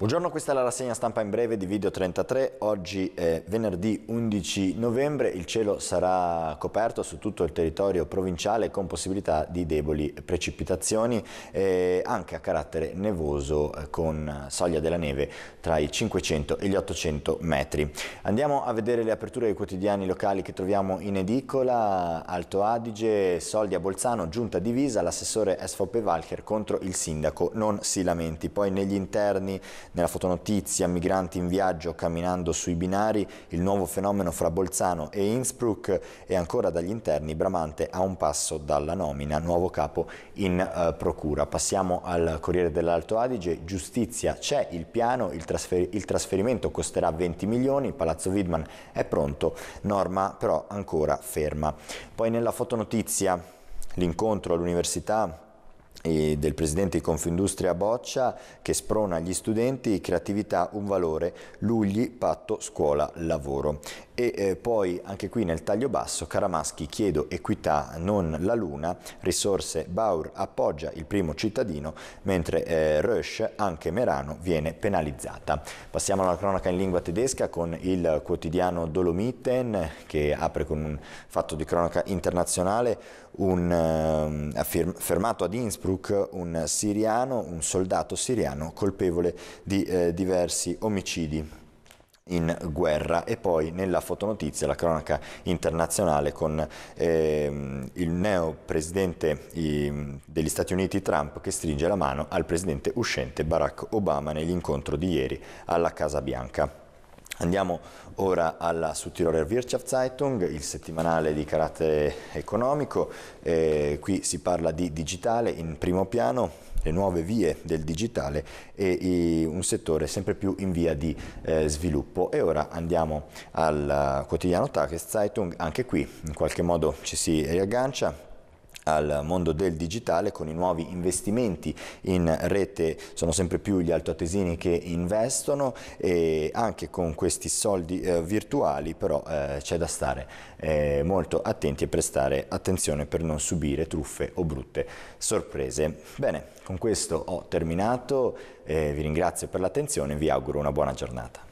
Buongiorno, questa è la rassegna stampa in breve di Video 33. Oggi è venerdì 11 novembre, il cielo sarà coperto su tutto il territorio provinciale con possibilità di deboli precipitazioni eh, anche a carattere nevoso eh, con soglia della neve tra i 500 e gli 800 metri. Andiamo a vedere le aperture dei quotidiani locali che troviamo in edicola. Alto Adige, soldi a Bolzano, giunta divisa, l'assessore SVP Valcher contro il sindaco, non si lamenti. Poi negli interni nella fotonotizia, migranti in viaggio camminando sui binari, il nuovo fenomeno fra Bolzano e Innsbruck e ancora dagli interni Bramante a un passo dalla nomina, nuovo capo in uh, procura. Passiamo al Corriere dell'Alto Adige, giustizia, c'è il piano, il, trasfer il trasferimento costerà 20 milioni, Palazzo Widman è pronto, norma però ancora ferma. Poi nella fotonotizia l'incontro all'università del presidente di Confindustria Boccia che sprona agli studenti creatività un valore, Lugli, patto, scuola, lavoro. E eh, poi anche qui nel taglio basso Caramaschi chiedo equità, non la luna, risorse Baur appoggia il primo cittadino, mentre eh, Rösch, anche Merano, viene penalizzata. Passiamo alla cronaca in lingua tedesca con il quotidiano Dolomiten che apre con un fatto di cronaca internazionale, un, eh, fermato ad Innsbruck Innsbruck un siriano, un soldato siriano colpevole di eh, diversi omicidi in guerra e poi nella fotonotizia la cronaca internazionale con eh, il neo presidente i, degli Stati Uniti Trump che stringe la mano al presidente uscente Barack Obama nell'incontro di ieri alla Casa Bianca. Andiamo ora alla Südtiroler Wirtschaftszeitung, il settimanale di carattere economico. Eh, qui si parla di digitale in primo piano, le nuove vie del digitale e i, un settore sempre più in via di eh, sviluppo. E ora andiamo al quotidiano Tageszeitung, anche qui in qualche modo ci si riaggancia al mondo del digitale con i nuovi investimenti in rete sono sempre più gli altoatesini che investono e anche con questi soldi eh, virtuali però eh, c'è da stare eh, molto attenti e prestare attenzione per non subire truffe o brutte sorprese. Bene, con questo ho terminato, vi ringrazio per l'attenzione e vi auguro una buona giornata.